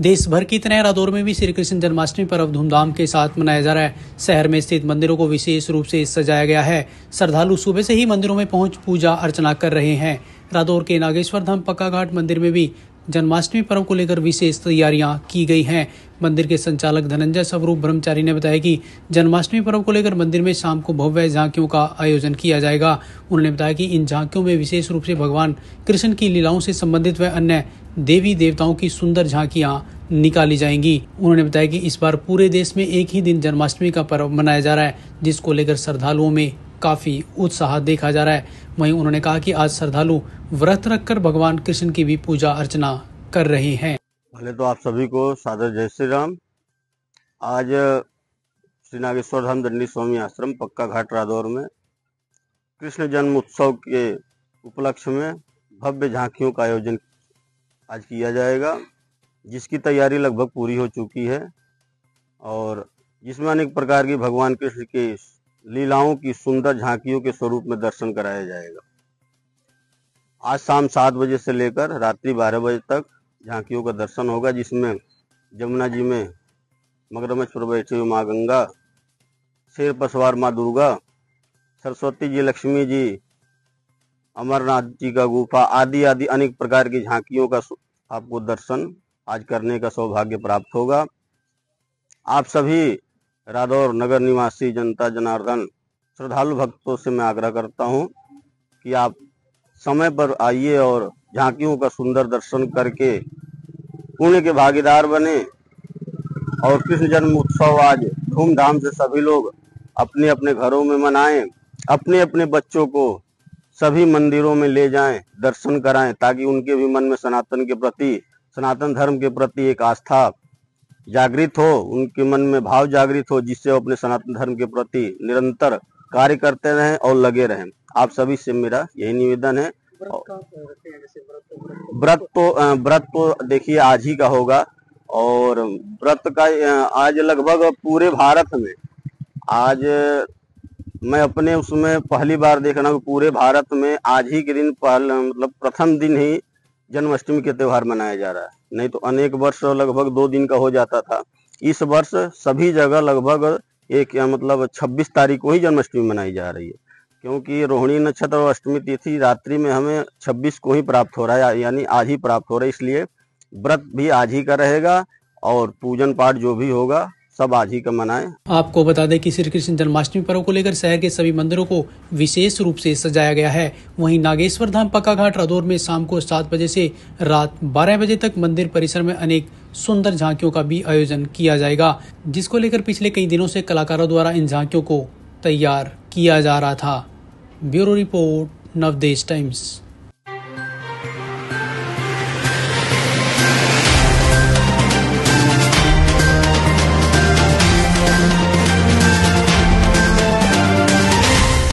देश भर की तरह रादौर में भी श्री कृष्ण जन्माष्टमी पर्व धूमधाम के साथ मनाया जा रहा है। शहर में स्थित मंदिरों को विशेष रूप से सजाया गया है। श्रद्धालु सुबह से ही मंदिरों में पहुँच पूजा अर्चना कर रहे हैं। रादौर के नागेश्वर धाम पक्का घाट मंदिर में भी जन्माष्टमी पर्व को लेकर विशेष तैयारियाँ की गई हैं। मंदिर के संचालक धनंजय स्वरूप ब्रह्मचारी ने बताया कि जन्माष्टमी पर्व को लेकर मंदिर में शाम को भव्य झांकियों का आयोजन किया जाएगा। उन्होंने बताया कि इन झांकियों में विशेष रूप से भगवान कृष्ण की लीलाओं से संबंधित व अन्य देवी देवताओं की सुंदर झांकियाँ निकाली जाएँगी। उन्होंने बताया कि इस बार पूरे देश में एक ही दिन जन्माष्टमी का पर्व मनाया जा रहा है, जिसको लेकर श्रद्धालुओं में काफ़ी उत्साह देखा जा रहा है। वहीं उन्होंने कहा कि आज श्रद्धालु व्रत रखकर भगवान कृष्ण की भी पूजा अर्चना कर रहे हैं। पहले तो आप सभी को सादर जय श्री राम। आज, श्री नागेश्वर धाम दंडी स्वामी आश्रम पक्का घाट रादौर में कृष्ण जन्म उत्सव के उपलक्ष्य में भव्य झांकियों का आयोजन आज किया जाएगा, जिसकी तैयारी लगभग पूरी हो चुकी है और जिसमें अनेक प्रकार की भगवान कृष्ण की लीलाओं की सुंदर झांकियों के स्वरूप में दर्शन कराया जाएगा। आज शाम सात बजे से लेकर रात्रि बारह बजे तक झांकियों का दर्शन होगा, जिसमें जमुना जी में मगरमच्छ पर बैठी हुई माँ गंगा, शेर पसवार माँ दुर्गा, सरस्वती जी, लक्ष्मी जी, अमरनाथ जी का गुफा आदि आदि अनेक प्रकार की झांकियों का आपको दर्शन आज करने का सौभाग्य प्राप्त होगा। आप सभी रादौर नगर निवासी जनता जनार्दन, श्रद्धालु भक्तों से मैं आग्रह करता हूँ कि आप समय पर आइए और झांकियों का सुंदर दर्शन करके पुण्य के भागीदार बने और कृष्ण जन्म उत्सव आज धूमधाम से सभी लोग अपने अपने घरों में मनाएँ अपने अपने बच्चों को सभी मंदिरों में ले जाएँ, दर्शन कराएँ, ताकि उनके भी मन में सनातन के प्रति, सनातन धर्म के प्रति एक आस्था जागृत हो उनके मन में भाव जागृत हो जिससे वो अपने सनातन धर्म के प्रति निरंतर कार्य करते रहें और लगे रहें। आप सभी से मेरा यही निवेदन है। व्रत तो व्रत तो देखिए आज ही का होगा। और व्रत का आज लगभग पूरे भारत में आज मैं अपने उसमें पहली बार देख रहा हूँ पूरे भारत में आज ही के दिन पहले मतलब प्रथम दिन ही जन्माष्टमी के त्यौहार मनाया जा रहा है। नहीं तो अनेक वर्ष लगभग दो दिन का हो जाता था। इस वर्ष सभी जगह लगभग एक मतलब 26 तारीख को ही जन्माष्टमी मनाई जा रही है। क्योंकि रोहिणी नक्षत्र और अष्टमी तिथि रात्रि में हमें 26 को ही प्राप्त हो रहा है, यानी आज ही प्राप्त हो रहा है। इसलिए व्रत भी आज ही का रहेगा और पूजन पाठ जो भी होगा सब आज ही का मनाए। आपको बता दें कि श्री कृष्ण जन्माष्टमी पर्व को लेकर शहर के सभी मंदिरों को विशेष रूप से सजाया गया है। वहीं नागेश्वर धाम पक्का घाट रादौर में शाम को सात बजे से रात बारह बजे तक मंदिर परिसर में अनेक सुंदर झांकियों का भी आयोजन किया जाएगा, जिसको लेकर पिछले कई दिनों से कलाकारों द्वारा इन झांकियों को तैयार किया जा रहा था। Bureau report, Navdesh Times.